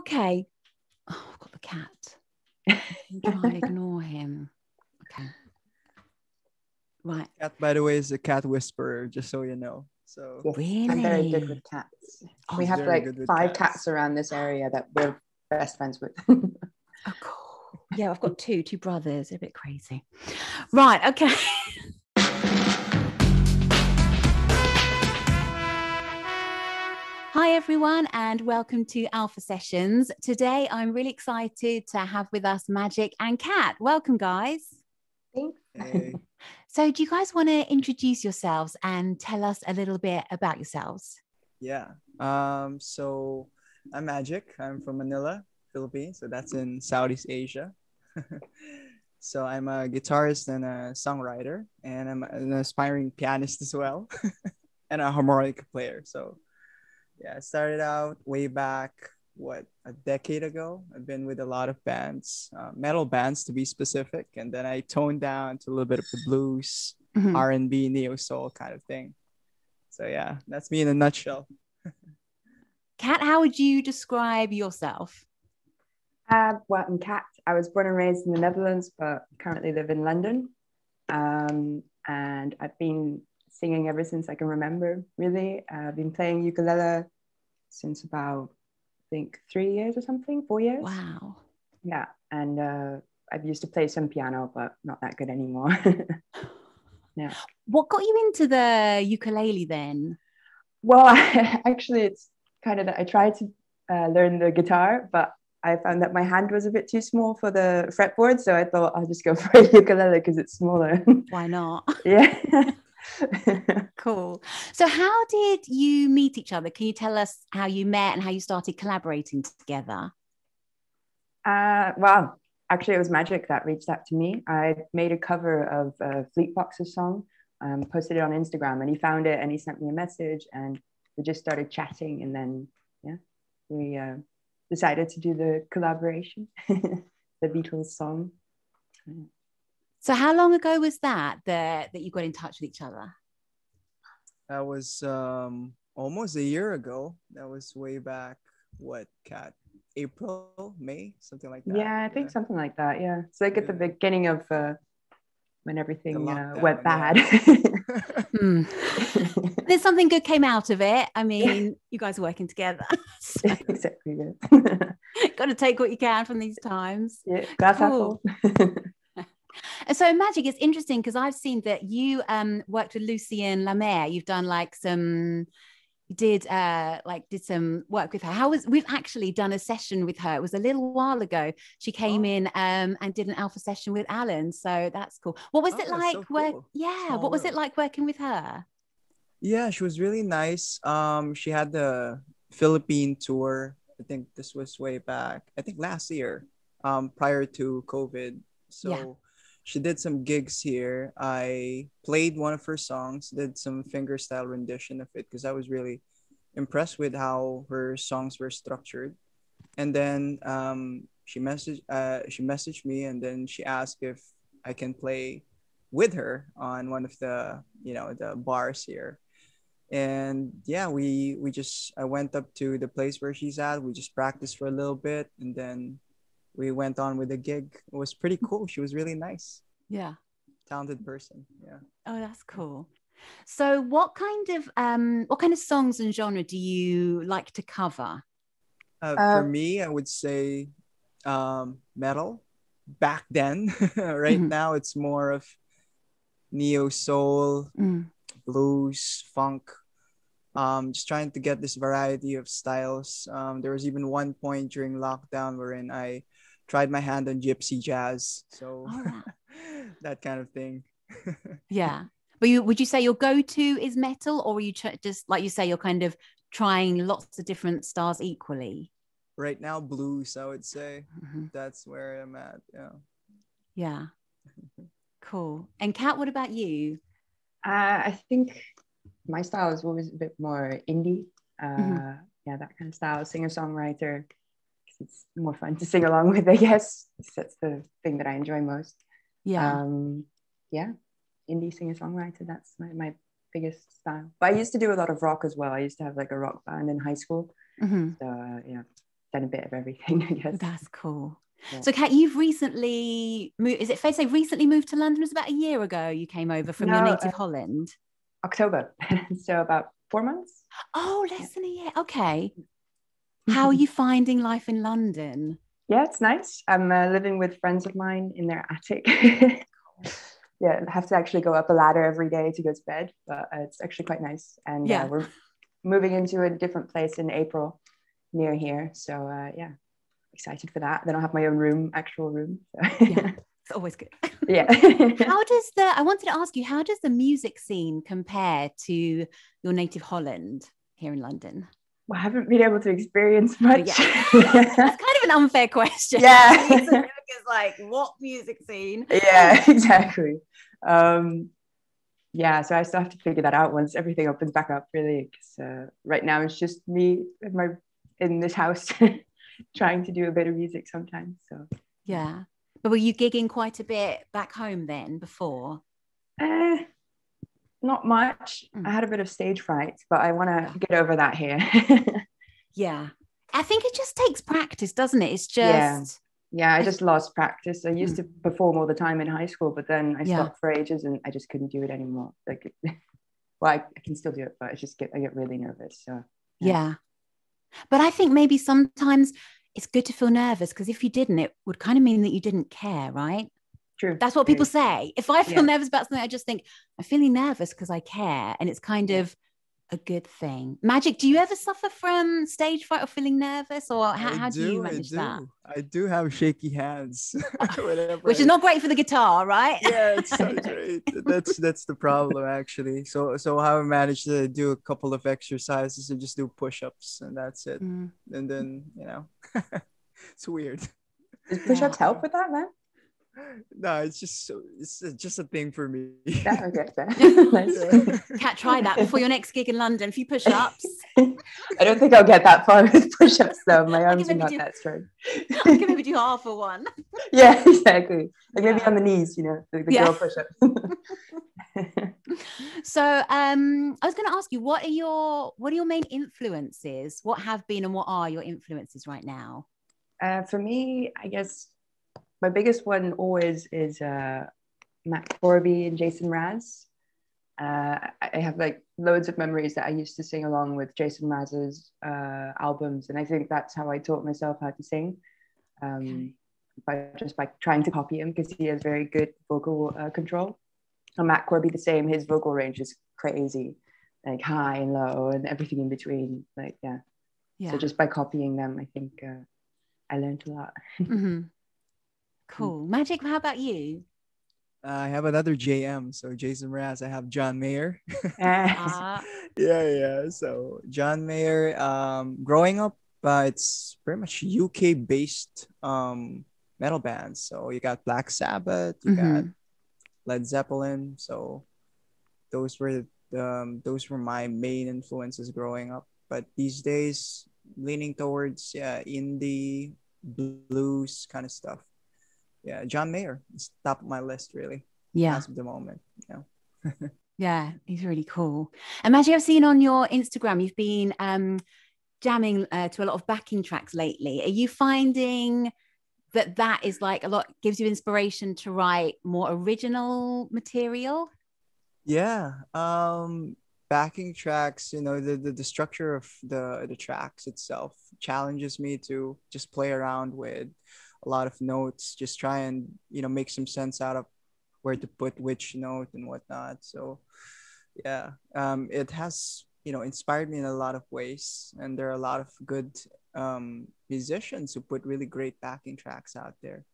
Okay. Oh, I've got the cat. Try and ignore him. Okay. Right. Cat, by the way, is a cat whisperer, just so you know. So Yes, I'm very good with cats. Oh, we have like five cats. cats around this area that we're best friends with. Oh, cool. Yeah, I've got two, two brothers. They're a bit crazy. Right. Okay. everyone, and welcome to Alpha Sessions. Today, I'm really excited to have with us Magic and Cat. Welcome, guys. Thanks. hey, So, do you guys want to introduce yourselves and tell us a little bit about yourselves? yeah. Um, so I'm Magic. I'm from Manila, Philippines. So that's in Southeast Asia. so I'm a guitarist and a songwriter, and I'm an aspiring pianist as well, and a harmonica player. So yeah, I started out way back what a decade ago. I've been with a lot of bands, uh, metal bands to be specific, and then I toned down to a little bit of the blues, Mhm. R&B, neo soul kind of thing. So yeah, that's me in a nutshell. Cat, how would you describe yourself? Uh, well, I'm Cat. I was born and raised in the Netherlands, but currently live in London. Um, and I've been singing ever since I can remember, really. Uh, I've been playing ukulele since about, I think, three years or something, four years. Wow. Yeah. And uh, I've used to play some piano, but not that good anymore. Yeah. What got you into the ukulele then? Well, actually, it's kind of that I tried to uh, learn the guitar, but I found that my hand was a bit too small for the fretboard. So I thought I'll just go for a ukulele because it's smaller. Why not? yeah. Cool. So, how did you meet each other? Can you tell us how you met and how you started collaborating together? uh, wow. Actually, it was Magic that reached out to me. I made a cover of uh, Fleet Foxes' song, um, posted it on Instagram, and he found it and he sent me a message, and we just started chatting. And then, yeah, we uh, decided to do the collaboration, the Beatles song. So, how long ago was that that, that you got in touch with each other? That was um almost a year ago. That was way back. What cat? April, May, something like that. Yeah, I think something like that. Yeah, it's like at the beginning of uh, when everything uh, lockdown, went yeah. bad. Hmm. There's something good came out of it. I mean, you guys are working together. so, exactly. Yeah. got to take what you can from these times. yeah, glass Cool. And so magic is interesting because I've seen that you um worked with Lucienne Lamaire. You've done like some did uh like did some work with her. How was we've actually done a session with her. It was a little while ago. She came Oh. in um and did an alpha session with Alan. So that's cool. What was Oh, it like so cool. yeah, Small what was it like working with her? Yeah, she was really nice. Um, she had the Philippine tour. I think this was way back. I think last year, um, prior to COVID. So Yeah. She did some gigs here. I played one of her songs, did some fingerstyle rendition of it because I was really impressed with how her songs were structured. And then um, she messaged uh, she messaged me and then she asked if I can play with her on one of the you know the bars here and yeah we we just i went up to the place where she's at we just practiced for a little bit and then we went on with the gig it was pretty cool she was really nice Yeah. talented person yeah Oh, that's cool. So what kind of um what kind of songs and genre do you like to cover? uh, Uh, for me i would say um metal back then right Mhm. now it's more of neo soul Mm. blues, funk. Um, just trying to get this variety of styles. Um, there was even one point during lockdown wherein I tried my hand on gypsy jazz. So Oh, that kind of thing. Yeah. But you would you say your go-to is metal or are you tr- just like you say you're kind of trying lots of different styles equally? right now, blues, I would say. Mhm. That's where I'm at. Yeah. Yeah. Cool. And Cat, what about you? Uh, I think my style is always a bit more indie. Uh, Mhm. Yeah, that kind of style, singer songwriter. It's more fun to sing along with, I guess. That's the thing that I enjoy most. Yeah. Um, yeah, indie singer songwriter. That's my, my biggest style. But I used to do a lot of rock as well. I used to have like a rock band in high school. Mhm. So uh, yeah, done a bit of everything, I guess. That's cool. Yeah. So, Cat, you've recently moved. Is it fair to say recently moved to London? It was about a year ago you came over from your native uh, Holland. October, so about four months. Oh, less than a year. Okay. How are you finding life in London? Yeah, it's nice. I'm uh, living with friends of mine in their attic. yeah, I have to actually go up a ladder every day to go to bed, but uh, it's actually quite nice. And Yeah. uh, we're moving into a different place in April near here. So uh, yeah, excited for that. Then I'll have my own room, actual room. So, Yeah. It's always good. yeah. How does the, I wanted to ask you, how does the music scene compare to your native Holland here in London? I haven't been able to experience much. That's kind of an unfair question. Yeah. It's like, what music scene? yeah, exactly. Um, yeah, so I still have to figure that out once everything opens back up, really. Because uh, right now it's just me in my in this house trying to do a bit of music sometimes. So Yeah. But were you gigging quite a bit back home then before? uh, not much. Mm. I had a bit of stage fright, but I want to get over that here. Yeah. I think it just takes practice, doesn't it? It's just, Yeah. yeah, I just lost practice. I used Mm. to perform all the time in high school, but then I Yeah. stopped for ages and I just couldn't do it anymore. Like, well, I, I can still do it, but I just get I get really nervous. So yeah. But I think maybe sometimes it's good to feel nervous because if you didn't, it would kind of mean that you didn't care, right? True. That's what true. people say. If I feel Yeah. nervous about something, I just think I'm feeling nervous because I care. And it's kind of a good thing. Magic, do you ever suffer from stage fright or feeling nervous? Or how, how do, you I manage do. that? I do have shaky hands. Which is not great for the guitar, right? yeah, it's not great. That's that's the problem actually. So so how I manage to do a couple of exercises and just do push-ups and that's it. Mm. And then you know, it's weird. Does push-ups Yeah. help with that, man? No, it's just so it's just a thing for me. Yeah, okay, fair. Cat, try that before your next gig in London. A few push ups. I don't think I'll get that far with push-ups though. My arms are not do- that strong. I can maybe do half for one. yeah, exactly. Like maybe Yeah. on the knees, you know, the, the Yeah. girl push-ups. So um, I was going to ask you, what are your what are your main influences? What have been and what are your influences right now? Uh, for me, I guess my biggest one always is uh, Matt Corby and Jason Mraz. Uh, I have like loads of memories that I used to sing along with Jason Mraz's uh, albums, and I think that's how I taught myself how to sing. Um, by just by trying to copy him because he has very good vocal uh, control. And Matt Corby the same. His vocal range is crazy, like high and low and everything in between. Like yeah. Yeah. So just by copying them, I think uh, I learned a lot. Mhm. Cool. Magic, how about you? I have another JM. So Jason Mraz. I have John Mayer. Ah, yeah, yeah. So John Mayer, um, growing up, uh, it's pretty much UK based um metal bands. So you got Black Sabbath, you got mhm. Led Zeppelin. So those were um those were my main influences growing up. But these days, leaning towards yeah indie blues kind of stuff. Yeah, John Mayer is top of my list really yeah. as of the moment. Yeah. Yeah, he's really cool. And I've seen on your Instagram, you've been um, jamming uh, to a lot of backing tracks lately. Are you finding that that is like a lot, gives you inspiration to write more original material? Yeah. Um backing tracks, you know, the, the the structure of the the tracks itself challenges me to just play around with a lot of notes, just try and, you know, make some sense out of where to put which note and whatnot. So yeah. Um it has, you know, inspired me in a lot of ways. And there are a lot of good um musicians who put really great backing tracks out there.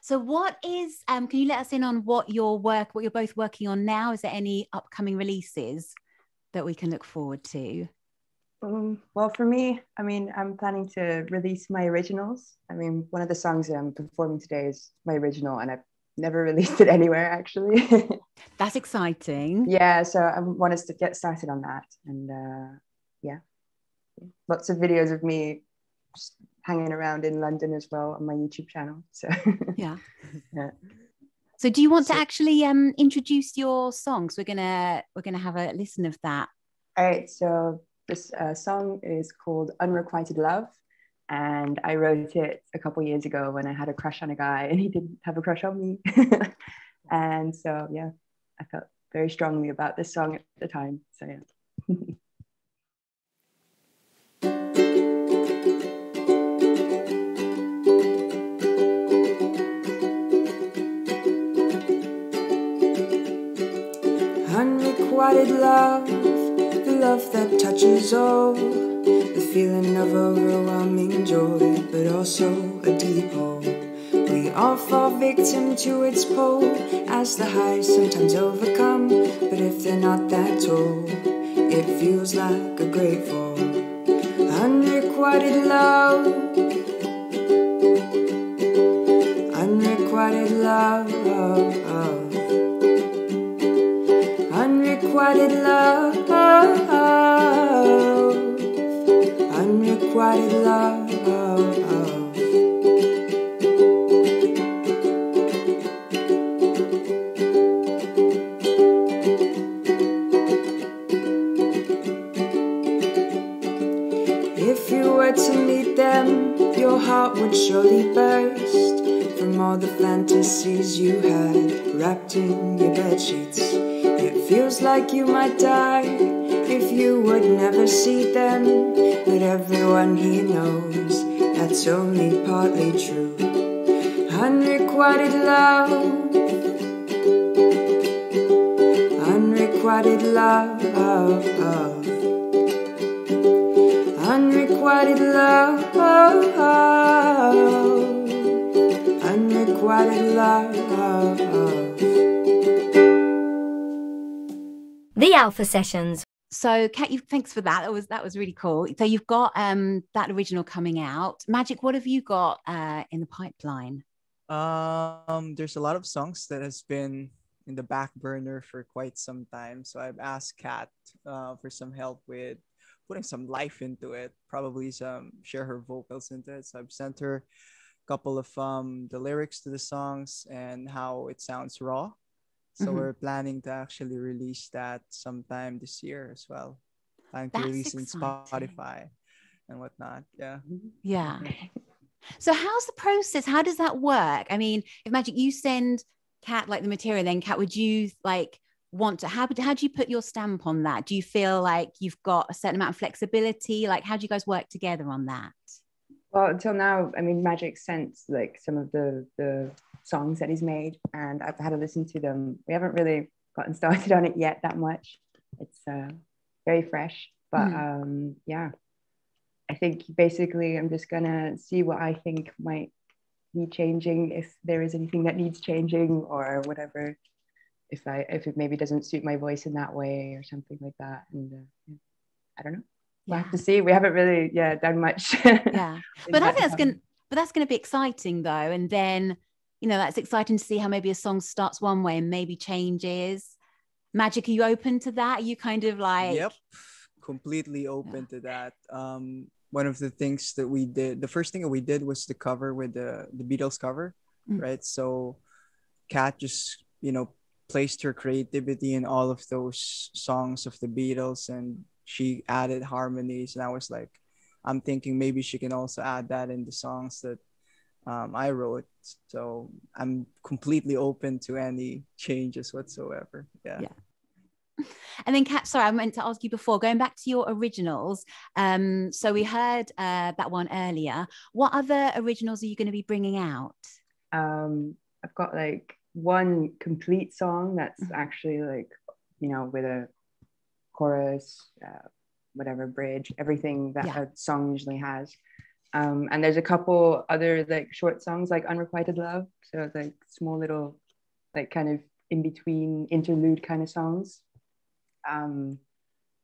So, what is, um, can you let us in on what your work, what you're both working on now? Is there any upcoming releases that we can look forward to? Um, well, for me, I mean, I'm planning to release my originals. I mean, one of the songs that I'm performing today is my original, and I've never released it anywhere actually. That's exciting. yeah, so I want us to get started on that, and uh, yeah, lots of videos of me just hanging around in London as well on my YouTube channel. So Yeah. Yeah. So, do you want to actually um, introduce your songs? We're gonna we're gonna have a listen of that. All right, so this uh, song is called Unrequited Love. And I wrote it a couple years ago when I had a crush on a guy and he didn't have a crush on me. and so, yeah, I felt very strongly about this song at the time. So, yeah. Unrequited love, love that touches all, the feeling of overwhelming joy, but also a deep hole. We all fall victim to its pull as the highs sometimes overcome. But if they're not that tall, it feels like a great fall. Unrequited love, unrequited love, unrequited love, unrequited love. Oh, oh. If you were to meet them, your heart would surely burst from all the fantasies you had wrapped in your bed sheets. It feels like you might die if you would never see them, but everyone he knows that's only partly true. Unrequited love, unrequited love. Unrequited love, unrequited love. The Alpha Sessions. So, Cat, you thanks for that. That was that was really cool. So you've got um that original coming out. Magic, what have you got uh in the pipeline? Um, there's a lot of songs that has been in the back burner for quite some time. So I've asked Cat uh, for some help with putting some life into it, probably some share her vocals into it. So I've sent her a couple of um the lyrics to the songs and how it sounds raw. So mm-hmm. we're planning to actually release that sometime this year as well. Planning to release in Spotify and whatnot. Yeah. Yeah. So how's the process? How does that work? I mean, if Magic, you send Cat like the material, then Cat, would you like want to how, how do you put your stamp on that do you feel like you've got a certain amount of flexibility like how do you guys work together on that well until now i mean magic sent like some of the the songs that he's made and i've had to listen to them we haven't really gotten started on it yet that much it's uh, very fresh but mm. um yeah i think basically i'm just gonna see what i think might be changing if there is anything that needs changing or whatever if I if it maybe doesn't suit my voice in that way or something like that. And uh, I don't know. We'll have to see. We haven't really yeah done much. yeah, but I think that's gonna but that's gonna be exciting though. And then you know that's exciting to see how maybe a song starts one way and maybe changes. Magic, are you open to that? Are you kind of like Yep, completely open yeah. to that. Um, one of the things that we did, the first thing that we did was the cover with the the Beatles cover, mm. right? So, Cat just you know placed her creativity in all of those songs of the Beatles and she added harmonies and I was like I'm thinking maybe she can also add that in the songs that um, I wrote so I'm completely open to any changes whatsoever yeah yeah and then Cat, sorry, I meant to ask you before, going back to your originals. Um, so we heard uh, that one earlier. What other originals are you going to be bringing out? Um, I've got like one complete song that's mm-hmm. actually like you know with a chorus uh, whatever bridge everything that yeah. a song usually has um, and there's a couple other like short songs like unrequited love so it's like small little like kind of in between interlude kind of songs um,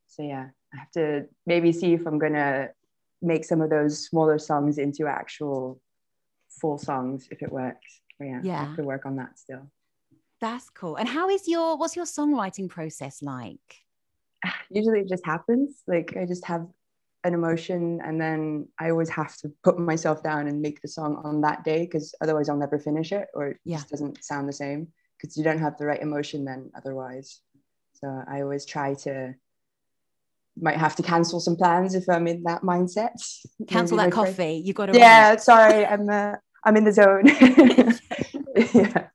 so yeah i have to maybe see if i'm gonna make some of those smaller songs into actual full songs if it works yeah, yeah. I have to work on that still. That's cool. And how is your what's your songwriting process like? Usually it just happens. Like I just have an emotion and then I always have to put myself down and make the song on that day because otherwise I'll never finish it or it yeah. just doesn't sound the same because you don't have the right emotion then otherwise. So I always try to might have to cancel some plans if I'm in that mindset. Cancel Maybe that my friend- coffee. You got to Yeah, sorry, I'm uh, I'm in the zone. yeah.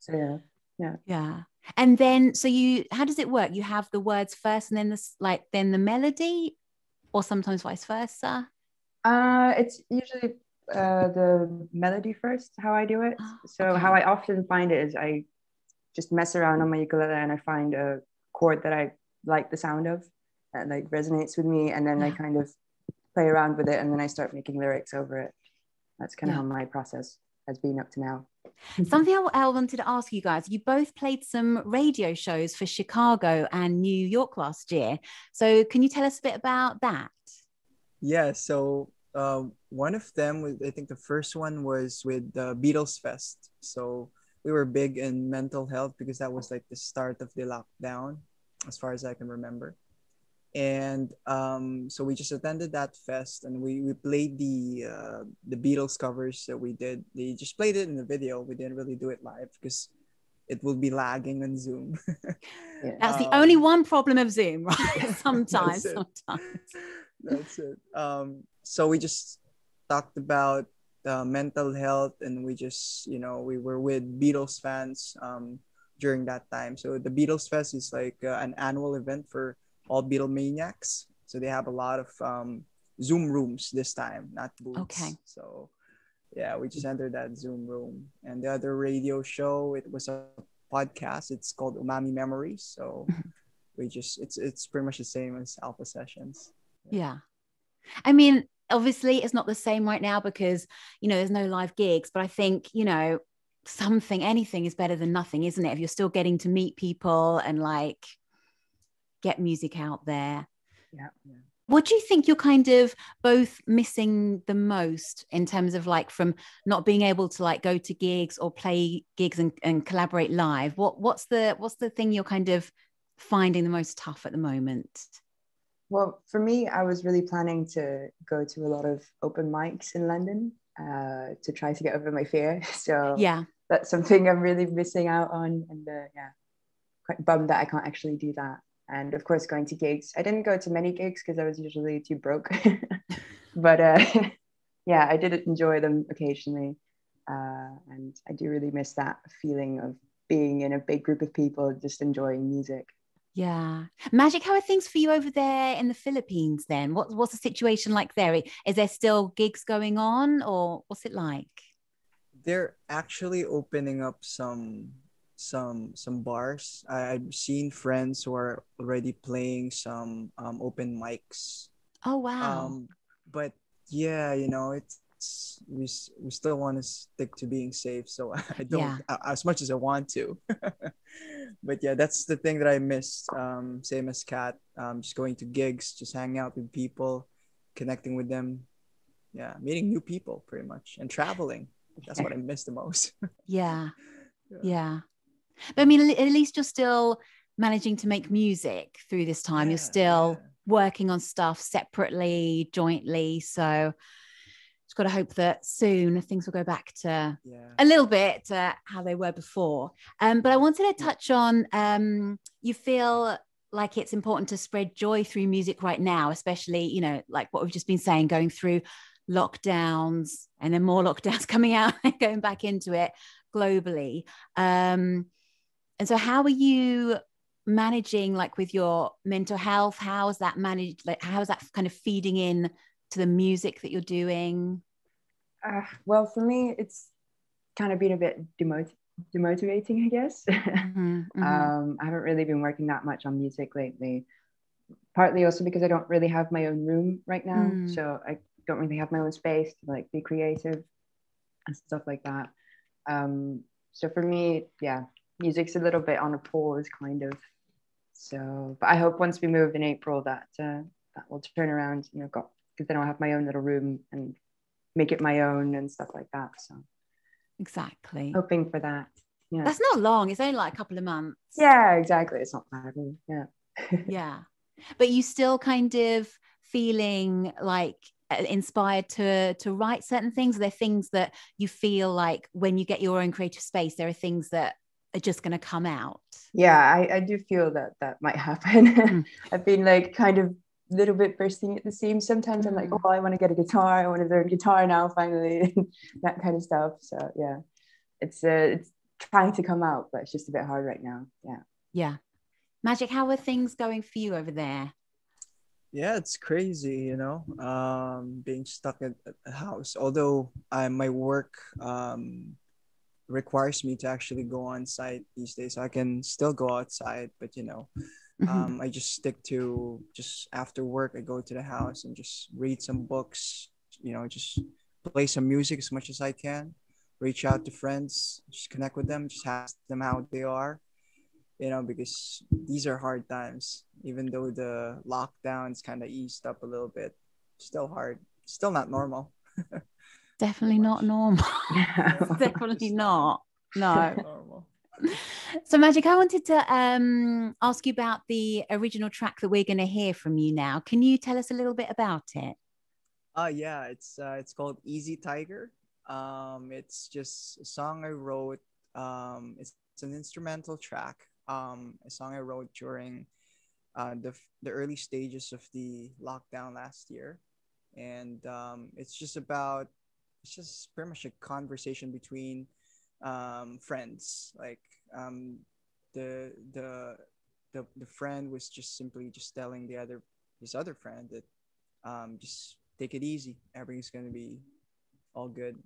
So yeah, yeah. Yeah. And then, so you, how does it work? You have the words first and then the, s- like, then the melody, or sometimes vice versa. Uh, it's usually uh, the melody first, how I do it. Ah, so okay. how I often find it is I just mess around on my ukulele and I find a chord that I like the sound of that like resonates with me, and then I kind of play around with it, and then I start making lyrics over it. That's kind of how my process has been up to now. Something I, I wanted to ask you guys you both played some radio shows for Chicago and New York last year. So, can you tell us a bit about that? Yeah, so um, one of them was I think the first one was with the Beatles Fest. So we were big in mental health because that was like the start of the lockdown, as far as I can remember. And um, so we just attended that fest and we, we played the uh, the Beatles covers that we did. They just played it in the video. We didn't really do it live because it will be lagging on Zoom. Yeah. That's the Um, only one problem of Zoom, right? sometimes, it. sometimes. That's it. Um, so we just talked about uh, mental health, and we just, you know, we were with Beatles fans um, during that time. So the Beatles Fest is like uh, an annual event for all Beatlemaniacs. So they have a lot of um, Zoom rooms this time, not booths. Okay. So yeah, we just entered that Zoom room. And the other radio show, it was a podcast. It's called Umami Memories. So we just it's it's pretty much the same as Alpha Sessions. Yeah. I mean, obviously, it's not the same right now because, you know, there's no live gigs, but I think, you know, something, anything is better than nothing, isn't it? If you're still getting to meet people and like get music out there. Yeah. What do you think you're kind of both missing the most in terms of like from not being able to like go to gigs or play gigs and, and collaborate live? What what's the what's the thing you're kind of finding the most tough at the moment? Well, for me, I was really planning to go to a lot of open mics in London uh, to try to get over my fear. So Yeah. that's something I'm really missing out on, and uh, yeah, quite bummed that I can't actually do that. And of course, going to gigs. I didn't go to many gigs because I was usually too broke, but uh, yeah, I did enjoy them occasionally, uh, and I do really miss that feeling of being in a big group of people just enjoying music. Yeah. Magic, how are things for you over there in the Philippines then? What, what's the situation like there? Is there still gigs going on or what's it like? They're actually opening up some some some bars. I, I've seen friends who are already playing some um, open mics. Oh, wow. Um, but yeah, you know, it's we we still want to stick to being safe. So I don't Yeah. as much as I want to. but yeah, that's the thing that I missed. Um, same as Cat. Um, just going to gigs, just hanging out with people, connecting with them. Yeah, meeting new people pretty much and traveling. That's what I miss the most. yeah. Yeah. Yeah. But I mean, at least you're still managing to make music through this time. You're still yeah. working on stuff separately, jointly. So just got to hope that soon things will go back to Yeah. a little bit uh, how they were before. Um, but I wanted to touch on um, you feel like it's important to spread joy through music right now, especially, you know, like what we've just been saying, going through lockdowns and then more lockdowns coming out and going back into it globally. Um, and so, how are you managing, like, with your mental health? How is that managed? Like, how is that kind of feeding in to the music that you're doing? Uh, well, for me, it's kind of been a bit demot- demotivating, I guess. Mhm, mhm. um, I haven't really been working that much on music lately. Partly also because I don't really have my own room right now, Mm. so I don't really have my own space to like be creative and stuff like that. Um, so for me, yeah, music's a little bit on a pause, kind of. So, but I hope once we move in April that uh, that will turn around. You know, got because then I'll have my own little room and make it my own and stuff like that. So exactly. hoping for that. Yeah. That's not long. It's only like a couple of months. yeah, exactly. It's not bad. Yeah. Yeah. But you still kind of feeling like uh, inspired to to write certain things. Are there things that you feel like when you get your own creative space, there are things that are just going to come out? yeah I, I do feel that that might happen Mm. i've been like kind of little bit bursting at the seams. Sometimes I'm like, Mm. oh, I want to get a guitar. I want to learn guitar now, finally, that kind of stuff. So yeah, it's uh, it's trying to come out, but it's just a bit hard right now. Yeah. Yeah. Magic, how are things going for you over there? Yeah, it's crazy, you know, um, being stuck at, at the house. Although I, my work um, requires me to actually go on site these days. I can still go outside, but you know, Mhm. um, I just stick to just after work, I go to the house and just read some books, you know, just play some music as much as I can, reach out to friends, just connect with them, just ask them how they are, you know, because these are hard times. Even though the lockdowns kind of eased up a little bit, still hard, still not normal. Definitely not much. normal. Definitely not. No. So Magic, I wanted to um, ask you about the original track that we're going to hear from you now. Can you tell us a little bit about it? Uh yeah, it's uh, it's called Easy Tiger. Um, it's just a song I wrote. Um, it's, it's an instrumental track. Um, a song I wrote during uh, the the early stages of the lockdown last year, and um, it's just about it's just pretty much a conversation between um, friends. Like um, the the the the friend was just simply just telling the other his other friend that um, just take it easy. Everything's gonna be all good.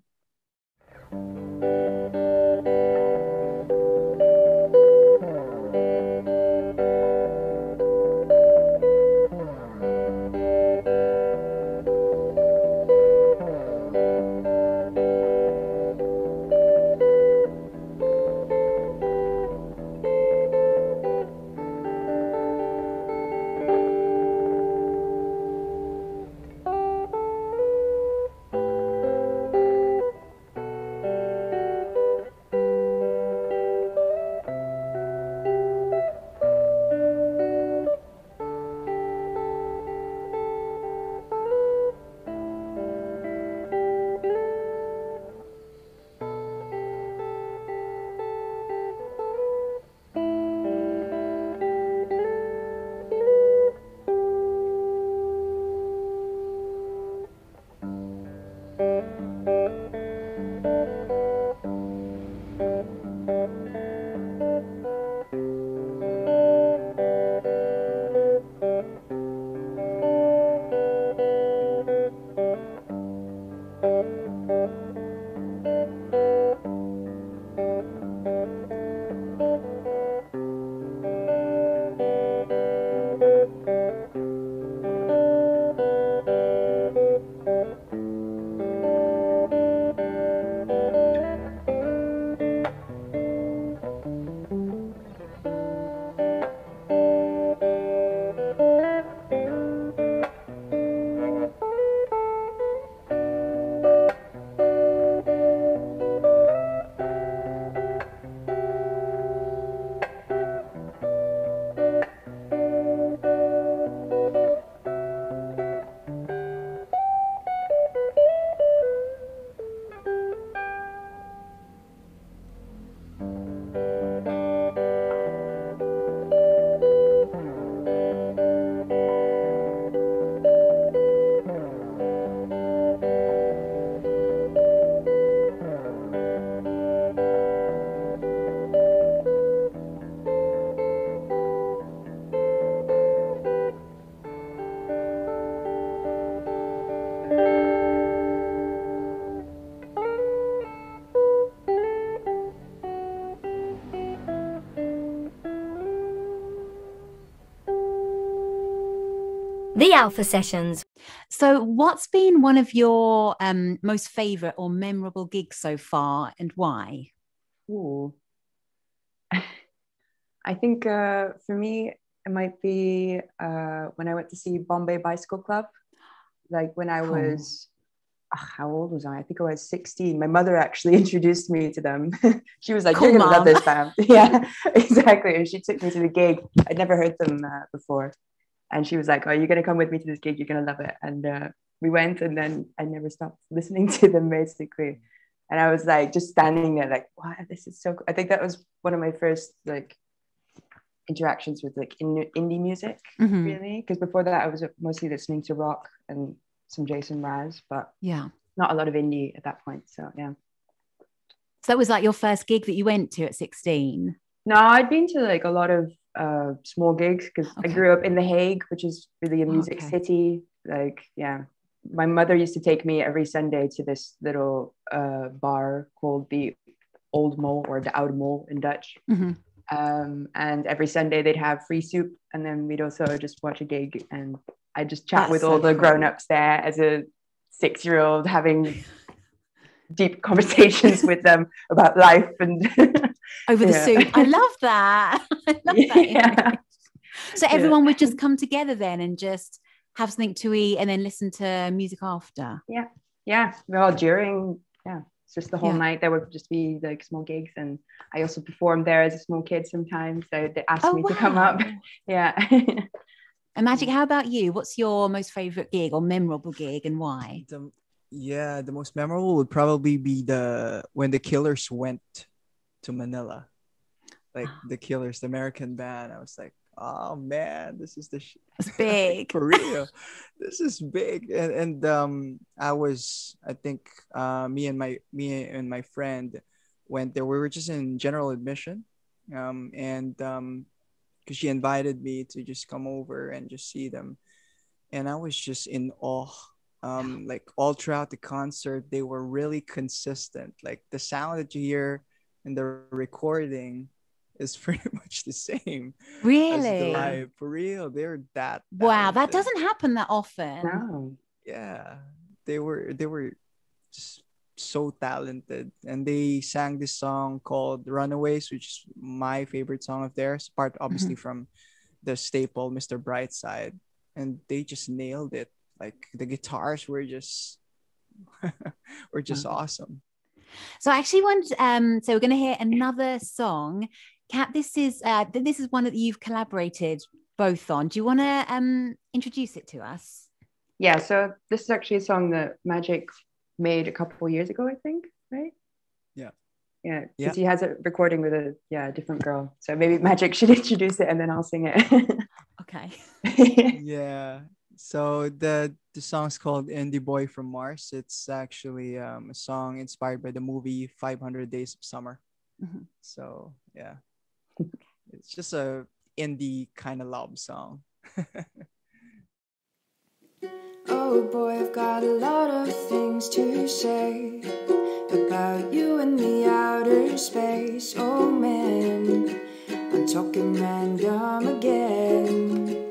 The Alpha Sessions. So, what's been one of your um, most favorite or memorable gigs so far, and why? Ooh. I think uh, for me, it might be uh, when I went to see Bombay Bicycle Club. Like when I Cool. was, ah, how old was I? I think I was 16. My mother actually introduced me to them. she was like, Cool, You're going to love this band. yeah, exactly. And she took me to the gig. I'd never heard them uh, before. And she was like, Oh, you're going to come with me to this gig. You're going to love it. And uh, we went, and then I never stopped listening to them basically. And I was like, just standing there, like, wow, this is so cool. I think that was one of my first, like, interactions with like in, indie music Mhm. really because before that I was mostly listening to rock and some Jason Mraz, but Yeah. not a lot of indie at that point. So yeah. So that was like your first gig that you went to at 16. No, I'd been to like a lot of uh, small gigs because Okay. I grew up in The Hague, which is really a music Okay. city. Like, yeah, my mother used to take me every Sunday to this little uh, bar called the Old Mole or the Oude Mol in Dutch. Mhm. Um, and every Sunday they'd have free soup, and then we'd also just watch a gig, and I just chat That's with so all the cool. grown-ups there as a six-year-old, having deep conversations with them about life and Over the Yeah. soup. I love that. I love that. yeah. So everyone would just come together then and just have something to eat and then listen to music after. yeah Yeah. well during yeah it's just the whole Yeah. night there would just be like small gigs and i also performed there as a small kid sometimes so they asked Oh, me to come up yeah And Magic, how about you? What's your most favorite gig or memorable gig and why? The, yeah, the most memorable would probably be the when the Killers went to Manila, like the Killers, the American band. I was like, oh man, this is the sh- It's big. for real. this is big, and and um, I was, I think, uh, me and my me and my friend went there. We were just in general admission, um, and um, because she invited me to just come over and just see them, and I was just in awe. Um, like all throughout the concert, they were really consistent. Like the sound that you hear in the recording is pretty much the same as the Really? live. For real, they're that. Wow, that talented. doesn't happen that often. no Yeah, they were they were just so talented, and they sang this song called "Runaways," which is my favorite song of theirs. Part mm-hmm. obviously from the staple "Mr. Brightside," and they just nailed it. Like the guitars were just were just awesome. So I actually want um so we're gonna hear another song. Cat, this is uh this is one that you've collaborated both on. Do you wanna um introduce it to us? yeah so this is actually a song that magic made a couple years ago i think right Yeah. yeah Yeah. because he has a recording with a yeah a different girl so maybe magic should introduce it and then i'll sing it Okay. yeah so the the song's called indie boy from mars it's actually um, a song inspired by the movie 500 days of summer Mhm. so yeah it's just a indie kind of love song Oh boy, I've got a lot of things to say about you and the outer space. Oh man, I'm talking random again.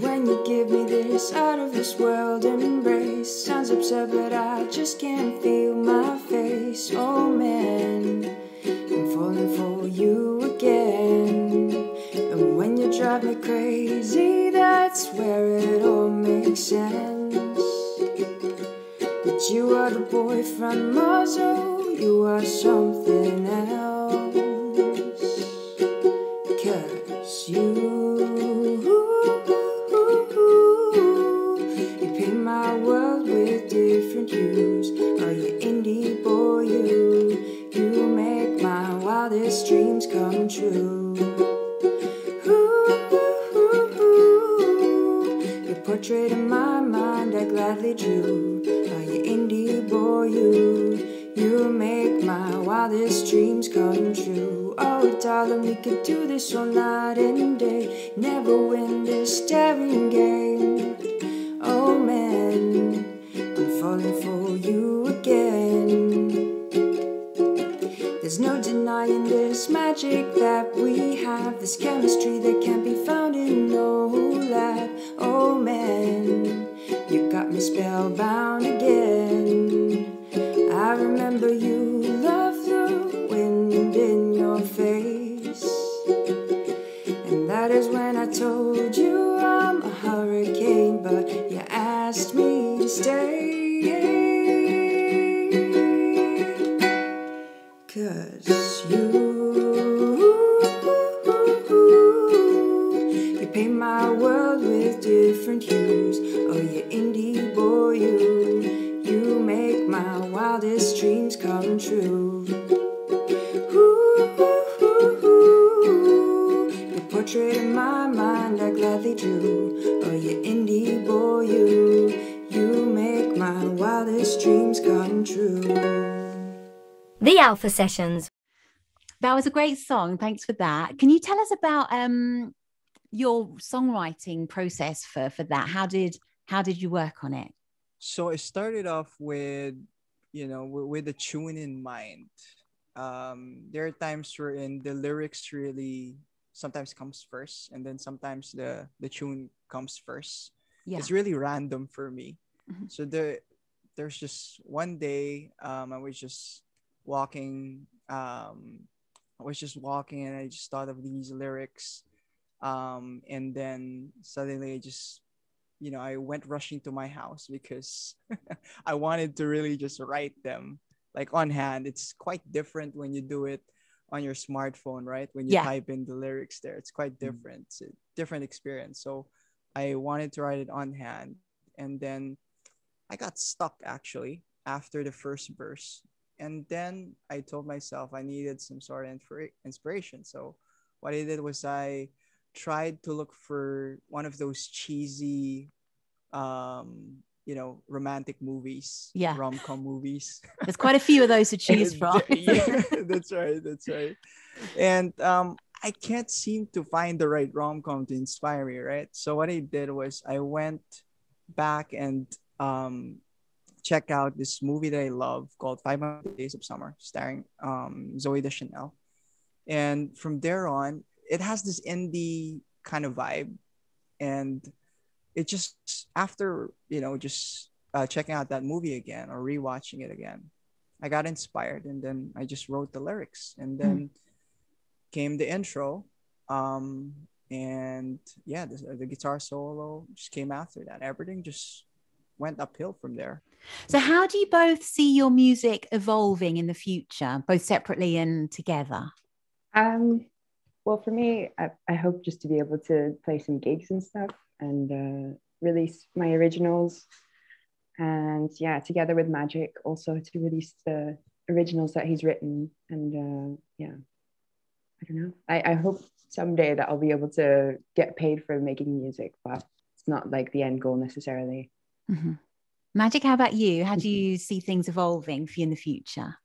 When you give me this out of this world embrace, sounds absurd, but I just can't feel my face. Oh man, I'm falling for you again. And when you drive me crazy, that's where it all makes sense. But you are the boy from Mars, oh, you are something Sessions. That was a great song. Thanks for that. Can you tell us about um your songwriting process for for that? How did how did you work on it? So it started off with, you know, with, with a tune in mind. Um, there are times where in the lyrics really sometimes comes first, and then sometimes the the tune comes first. Yeah. It's really random for me. Mhm. So the there's just one day um, I was just walking. Um, I was just walking, and I just thought of these lyrics. Um, and then suddenly I just you know, I went rushing to my house because I wanted to really just write them like on hand. It's quite different when you do it on your smartphone, right? When you Yeah. type in the lyrics there, it's quite different. It's a different experience. So I wanted to write it on hand. And then I got stuck actually after the first verse. And then I told myself I needed some sort of inspiration. So what I did was I tried to look for one of those cheesy um you know romantic movies Yeah. rom-com movies There's quite a few of those to choose from. yeah, that's right that's right and um i can't seem to find the right rom-com to inspire me right so what i did was i went back and um check out this movie that i love called 500 days of summer starring um zooey deschanel. And from there on it has this indie kind of vibe. And it just after you know just uh, checking out that movie again or rewatching it again i got inspired and then i just wrote the lyrics and then came the intro um and yeah the, the guitar solo just came after that. Everything just went uphill from there So, how do you both see your music evolving in the future, both separately and together? Um, well, for me, I, I hope just to be able to play some gigs and stuff and uh, release my originals. And yeah, together with Magic, also to release the originals that he's written. And uh, yeah, I don't know. I, I hope someday that I'll be able to get paid for making music, but it's not like the end goal necessarily. Mhm. Magic, how about you? How do you see things evolving for you in the future?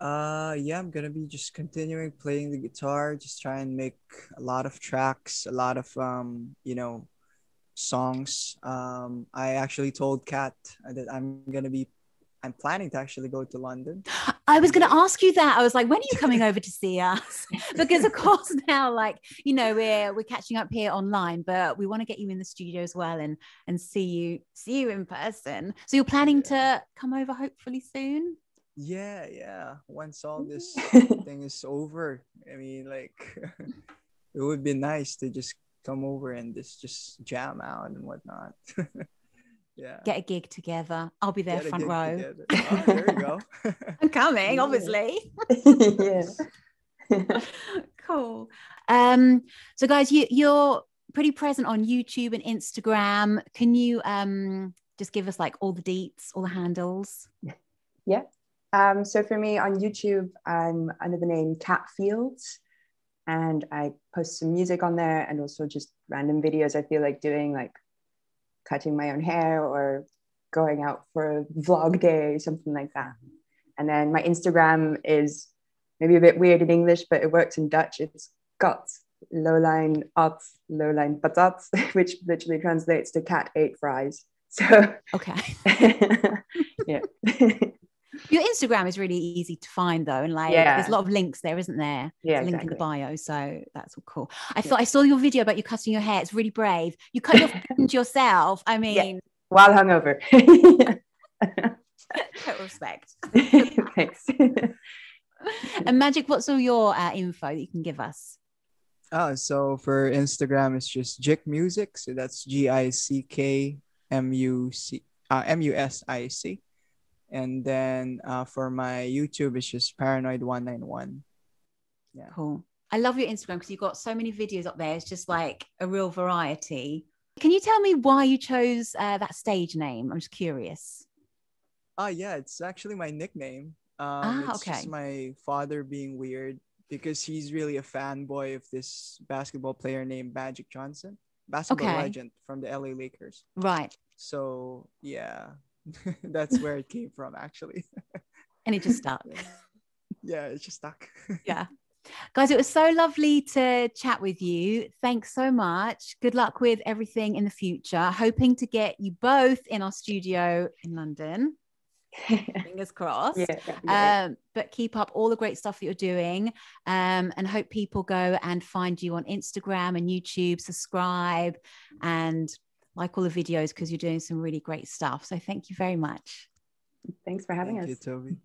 Uh yeah, I'm gonna be just continuing playing the guitar, just try and make a lot of tracks, a lot of um, you know, songs. Um I actually told Cat that I'm gonna be I'm planning to actually go to London. I was going to ask you that. I was like, when are you coming over to see us? because of course now, like you know, we're we're catching up here online, but we want to get you in the studio as well and and see you see you in person. So you're planning to come over hopefully soon. Yeah, yeah. Once all this thing is over, I mean like it would be nice to just come over and just just jam out and whatnot. yeah. Get a gig together. I'll be there Get front row. Oh, there you go. I'm coming, obviously. yeah. cool. Um, so guys, you you're pretty present on YouTube and Instagram. Can you um just give us like all the deets, all the handles? Um, so for me on YouTube, I'm under the name Cat Fields, and I post some music on there and also just random videos I feel like doing, like cutting my own hair or going out for a vlog day, something like that. And then my Instagram is maybe a bit weird in English, but it works in Dutch. It's got lowline at lowline patat, which literally translates to cat ate fries. So Okay. yeah. Your Instagram is really easy to find though, and like Yeah. there's a lot of links there, isn't there? yeah, There's a link in the bio, so that's all cool. I thought I saw your video about you cutting your hair. It's really brave. You cut your fringe yourself. I mean, While hungover. total respect. Thanks. And Magic, what's all your uh, info that you can give us? Oh, so for Instagram, it's just Gick Music. So that's G I C K M U C M U S I C. uh, M U S I C. And then uh, for my YouTube, it's just Paranoid One Nine One. Yeah. Cool. I love your Instagram because you've got so many videos up there. It's just like a real variety. Can you tell me why you chose uh, that stage name? I'm just curious. Oh yeah, it's actually my nickname. Um, Ah, it's just my father being weird because he's really a fanboy of this basketball player named Magic Johnson, basketball Okay. legend from the LA Lakers. Right. So yeah, That's where it came from, actually. and it just stuck. yeah, it's just stuck. yeah. Guys, it was so lovely to chat with you. Thanks so much. Good luck with everything in the future. Hoping to get you both in our studio in London. Fingers crossed. Yeah, um, but keep up all the great stuff that you're doing um, and hope people go and find you on Instagram and YouTube, subscribe and like all the videos because you're doing some really great stuff. So thank you very much. Thanks for having Thank us. you, Tobie.